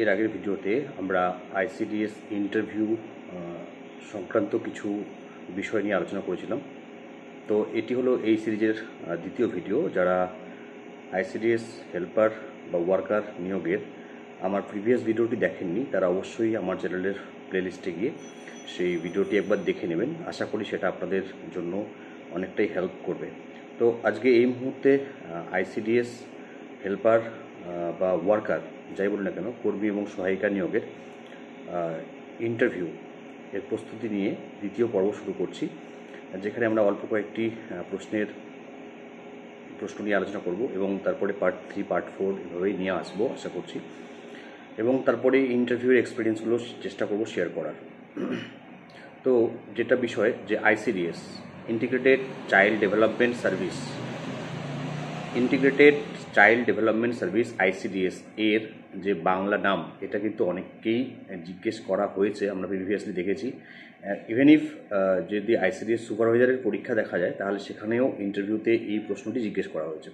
এর আগের ভিডিওতে আমরা আইসিডিএস ইন্টারভিউ সংক্রান্ত কিছু বিষয় নিয়ে আলোচনা করেছিলাম। তো এটি হলো এই সিরিজের দ্বিতীয় ভিডিও যারা আইসিডিএস হেল্পার বা ওয়ার্কার নিয়োগের আমার প্রিভিয়াস ভিডিওটি দেখেননি, তারা অবশ্যই আমার চ্যানেলের প্লেলিস্টে গিয়ে সেই ভিডিওটি একবার দেখে নেবেন। আশা করি সেটা আপনাদের জন্য অনেকটাই হেল্প করবে। তো আজকে এই মুহূর্তে আইসিডিএস হেল্পার বা ওয়ার্কার যাই বলুন না কেন, কর্মী এবং সহায়িকা নিয়োগের ইন্টারভিউ এর প্রস্তুতি নিয়ে দ্বিতীয় পর্ব শুরু করছি, যেখানে আমরা অল্প কয়েকটি প্রশ্নের প্রশ্ন নিয়ে আলোচনা করব এবং তারপরে পার্ট থ্রি পার্ট ফোর এভাবেই নিয়ে আসব, আশা করছি। এবং তারপরে ইন্টারভিউয়ের এক্সপিরিয়েন্সগুলো চেষ্টা করব শেয়ার করার। তো যেটা বিষয় যে ICDS integrated child development service integrated child development service ICDS এর যে বাংলা নাম, এটা কিন্তু অনেককেই জিজ্ঞেস করা হয়েছে, আমরা প্রিভিয়াসলি দেখেছি। ইভেন ইফ যদি আইসিডিএস সুপারভাইজারের পরীক্ষা দেখা যায়, তাহলে সেখানেও ইন্টারভিউতে এই প্রশ্নটি জিজ্ঞেস করা হয়েছে।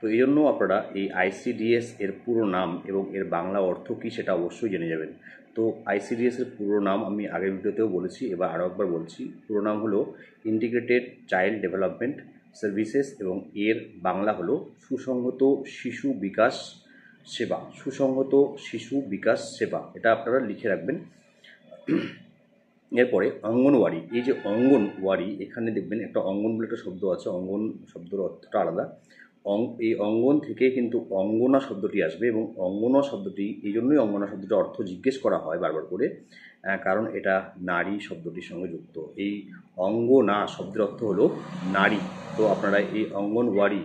তো এই জন্য আপনারা এই আইসিডিএস এর পুরো নাম এবং এর বাংলা অর্থ কী সেটা অবশ্যই জেনে যাবেন। তো আইসিডিএস এর পুরো নাম আমি আগের ভিডিওতেও বলেছি, এবার আরও একবার বলছি। পুরো নাম হলো ইন্টিগ্রেটেড চাইল্ড ডেভেলপমেন্ট সার্ভিসেস এবং এর বাংলা হলো সুসংহত শিশু বিকাশ সেবা, সুসংহত শিশু বিকাশ সেবা, এটা আপনারা লিখে রাখবেন। এরপরে অঙ্গনওয়াড়ি, এই যে অঙ্গনওয়াড়ি, এখানে দেখবেন একটা অঙ্গন বলে একটা শব্দ আছে, অঙ্গন শব্দের অর্থটা আলাদা। অং, এই অঙ্গন থেকে কিন্তু অঙ্গনা শব্দটি আসবে এবং অঙ্গনা শব্দটি, এই জন্যই অঙ্গনা শব্দটির অর্থ জিজ্ঞেস করা হয় বারবার করে কারণ এটা নারী শব্দটির সঙ্গে যুক্ত। এই অঙ্গনা শব্দের অর্থ হলো নারী। তো আপনারা এই অঙ্গনওয়াড়ি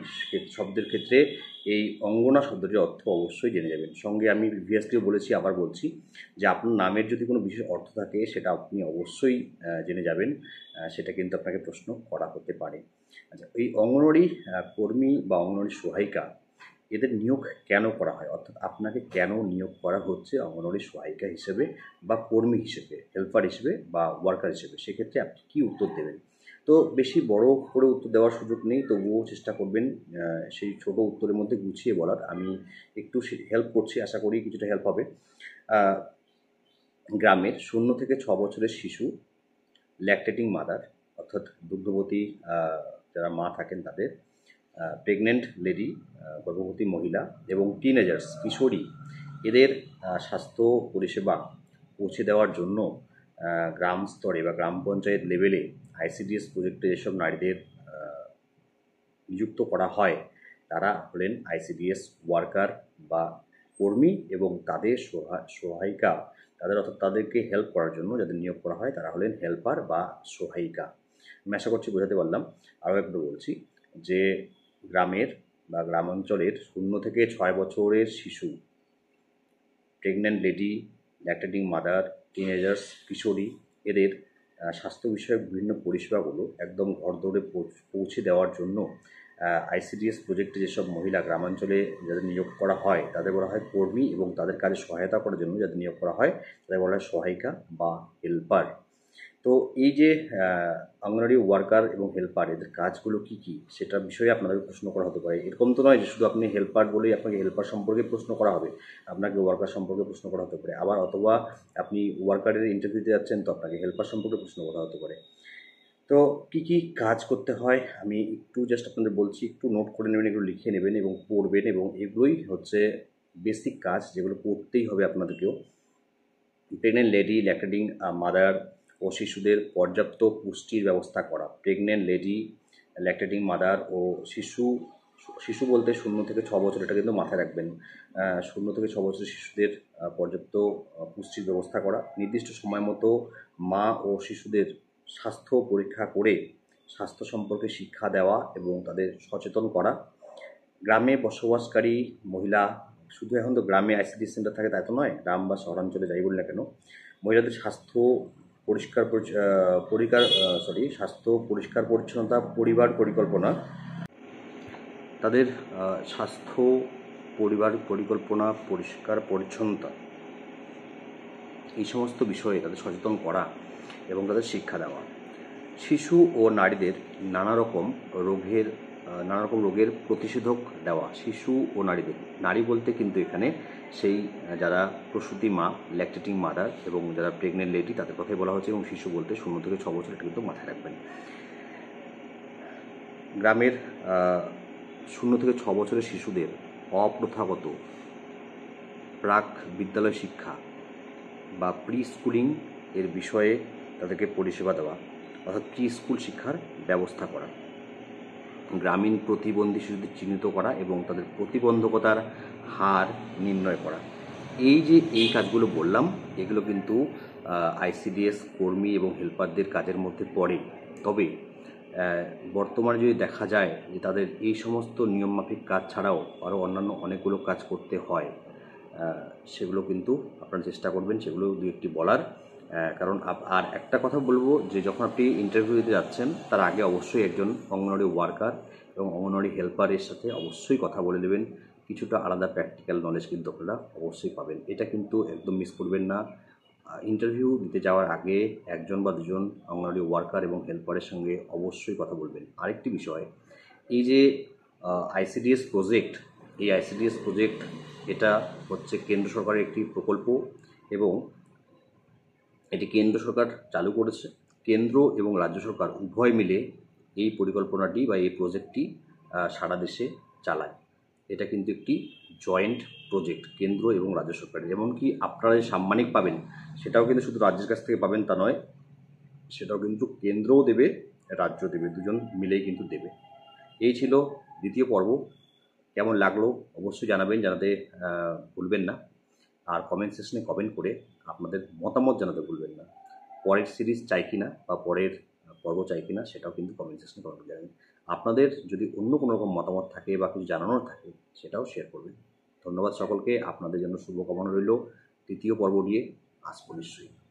শব্দের ক্ষেত্রে এই অঙ্গনা শব্দটির অর্থ অবশ্যই জেনে যাবেন। সঙ্গে আমি প্রিভিয়াসলিও বলেছি, আবার বলছি যে আপনার নামের যদি কোনো বিশেষ অর্থ থাকে, সেটা আপনি অবশ্যই জেনে যাবেন। সেটা কিন্তু আপনাকে প্রশ্ন করা হতে পারে। আচ্ছা এই অঙ্গনওয়াড়ি কর্মী বা অঙ্গনওয়াড়ি সহায়িকা, এদের নিয়োগ কেন করা হয়? অর্থাৎ আপনাকে কেন নিয়োগ করা হচ্ছে অঙ্গনওয়াড়ি সহায়িকা হিসেবে বা কর্মী হিসেবে হেল্পার হিসেবে বা ওয়ার্কার হিসেবে? সেক্ষেত্রে আপনি কী উত্তর দেবেন? তো বেশি বড় করে উত্তর দেওয়ার সুযোগ নেই, তবুও চেষ্টা করবেন সেই ছোট উত্তরের মধ্যে গুছিয়ে বলার। আমি একটু হেল্প করছি, আশা করি কিছুটা হেল্প হবে। গ্রামের শূন্য থেকে ছ বছরের শিশু ল্যাকটেটিং মাদার অর্থাৎ দুগ্ধবতী যারা মা থাকেন তাদের প্রেগনেন্ট লেডি গর্ভবতী মহিলা এবং টিনেজার্স কিশোরী, এদের স্বাস্থ্য পরিষেবা পৌঁছে দেওয়ার জন্য গ্রাম স্তরে বা গ্রাম পঞ্চায়েত লেভেলে আইসিডিএস প্রজেক্টে যেসব নারীদের নিযুক্ত করা হয়, তারা হলেন আইসিডিএস ওয়ার্কার বা কর্মী এবং তাদের সহায়িকা। তাদের অর্থাৎ তাদেরকে হেল্প করার জন্য যাদের নিয়োগ করা হয়, তারা হলেন হেল্পার বা সহায়িকা। আমি আশা করছি বোঝাতে পারলাম। আরও একবার বলছি যে গ্রামের বা গ্রামাঞ্চলের শূন্য থেকে ছয় বছরের শিশু pregnant lady lactating mother teenagers কিশোরী, এদের স্বাস্থ্য বিষয়ক বিভিন্ন পরিষেবাগুলো একদম ঘর দৌড়ে পৌঁছ- দেওয়ার জন্য আইসিডিএস প্রজেক্টে যেসব মহিলা গ্রামাঞ্চলে যাদের নিয়োগ করা হয়, তাদের বলা হয় কর্মী এবং তাদের কাজে সহায়তা করার জন্য যাদের নিয়োগ করা হয়, তাদের বলা হয় সহায়িকা বা হেল্পার। তো এই যে অঙ্গনওয়াড়ি ওয়ার্কার এবং হেল্পার, এদের কাজগুলো কি কি? সেটা বিষয়ে আপনাদের প্রশ্ন করা হতে পারে। এরকম তো নয় যে শুধু আপনি হেল্পার বলেই আপনাকে হেল্পার সম্পর্কে প্রশ্ন করা হবে, আপনাকে ওয়ার্কার সম্পর্কে প্রশ্ন করা হতে পারে। আবার অথবা আপনি ওয়ার্কারের ইন্টারভিউ দিতে যাচ্ছেন তো আপনাকে হেল্পার সম্পর্কে প্রশ্ন করা হতে পারে। তো কি কি কাজ করতে হয়? আমি একটু জাস্ট আপনাদের বলছি, একটু নোট করে নেবেন এগুলো লিখে নেবেন এবং পড়বেন এবং এগুলোই হচ্ছে বেসিক কাজ যেগুলো করতেই হবে আপনাদেরকেও। প্রেগনেন্ট লেডি ল্যাকটেটিং মাদার ও শিশুদের পর্যাপ্ত পুষ্টির ব্যবস্থা করা। প্রেগনেন্ট লেডি ল্যাকটেটিং মাদার ও শিশু শিশু বলতে শূন্য থেকে ছ বছর, এটা কিন্তু মাথায় রাখবেন। শূন্য থেকে ছ বছরের শিশুদের পর্যাপ্ত পুষ্টির ব্যবস্থা করা। নির্দিষ্ট সময় মতো মা ও শিশুদের স্বাস্থ্য পরীক্ষা করে স্বাস্থ্য সম্পর্কে শিক্ষা দেওয়া এবং তাদের সচেতন করা। গ্রামে বসবাসকারী মহিলা, শুধু এখন তো গ্রামে আইসিডি সেন্টার থাকে তাই তো নয়, গ্রাম বা শহরাঞ্চলে যাই বলি না কেন, মহিলাদের স্বাস্থ্য পরিষ্কার পরিকার সরি স্বাস্থ্য, পরিষ্কার, পরিচ্ছন্নতা, পরিবার পরিকল্পনা। তাদের স্বাস্থ্য, পরিবার পরিকল্পনা, পরিষ্কার, পরিচ্ছন্নতা। এই সমস্ত বিষয়ে তাদের সচেতন করা এবং তাদের শিক্ষা দেওয়া। শিশু ও নারীদের নানা রকম রোগের নানা রকম রোগের প্রতিষেধক দেওয়া, শিশু ও নারীদের। নারী বলতে কিন্তু এখানে সেই যারা প্রসূতি মা ল্যাকটেটিং মাদার এবং যারা প্রেগনেন্ট লেডি তাদের কথাই বলা হচ্ছে এবং শিশু বলতে শূন্য থেকে ছ বছর কিন্তু মাথায় রাখবেন। গ্রামের শূন্য থেকে ছ বছরের শিশুদের অপ্রথাগত প্রাক বিদ্যালয় শিক্ষা বা প্রি স্কুলিং এর বিষয়ে তাদেরকে পরিষেবা দেওয়া অর্থাৎ প্রি স্কুল শিক্ষার ব্যবস্থা করা। গ্রামীণ প্রতিবন্ধী শিশুদের চিহ্নিত করা এবং তাদের প্রতিবন্ধকতার হার নির্ণয় করা। এই যে এই কাজগুলো বললাম, এগুলো কিন্তু আইসিডিএস কর্মী এবং হেল্পারদের কাজের মধ্যে পড়ে। তবে বর্তমানে যদি দেখা যায় যে তাদের এই সমস্ত নিয়মমাফিক কাজ ছাড়াও আরও অন্যান্য অনেকগুলো কাজ করতে হয় সেগুলো কিন্তু আপনারা চেষ্টা করবেন, সেগুলো দু একটি বলার। কারণ আর একটা কথা বলব যে যখন আপনি ইন্টারভিউ দিতে যাচ্ছেন, তার আগে অবশ্যই একজন অঙ্গনওয়াড়ি ওয়ার্কার এবং অঙ্গনওয়াড়ি হেল্পারের সাথে অবশ্যই কথা বলে নেবেন কিছুটা আলাদা প্র্যাকটিক্যাল নলেজ কিন্তু আপনারা অবশ্যই পাবেন। এটা কিন্তু একদম মিস করবেন না। ইন্টারভিউ দিতে যাওয়ার আগে একজন বা দুজন অঙ্গনওয়াড়ি ওয়ার্কার এবং হেল্পারের সঙ্গে অবশ্যই কথা বলবেন। আরেকটি বিষয়, এই যে আইসিডিএস প্রজেক্ট এই আইসিডিএস প্রজেক্ট এটা হচ্ছে কেন্দ্র সরকারের একটি প্রকল্প এবং এটি কেন্দ্র সরকার চালু করেছে। কেন্দ্র এবং রাজ্য সরকার উভয় মিলে এই পরিকল্পনাটি বা এই প্রজেক্টটি সারা দেশে চালায়। এটা কিন্তু একটি জয়েন্ট প্রজেক্ট কেন্দ্র এবং রাজ্য সরকারের। এমনকি আপনারা যে সাম্মানিক পাবেন, সেটাও কিন্তু শুধু রাজ্যের কাছ থেকে পাবেন তা নয়, সেটাও কিন্তু কেন্দ্রও দেবে, রাজ্য দেবে, দুজন মিলেই কিন্তু দেবে। এই ছিল দ্বিতীয় পর্ব। কেমন লাগল অবশ্যই জানাবেন, জানাতে ভুলবেন না। আর কমেন্ট সেকশনে কমেন্ট করে আপনাদের মতামত জানাতে ভুলবেন না। পরের সিরিজ চাই কি না বা পরের পর্ব চাই কিনা সেটাও কিন্তু কমেন্ট সেকশনে কমেন্ট জানাবেন। আপনাদের যদি অন্য কোনো রকম মতামত থাকে বা কিছু জানানোর থাকে সেটাও শেয়ার করবেন। ধন্যবাদ সকলকে। আপনাদের জন্য শুভকামনা রইল। তৃতীয় পর্ব নিয়ে আসব নিশ্চয়ই।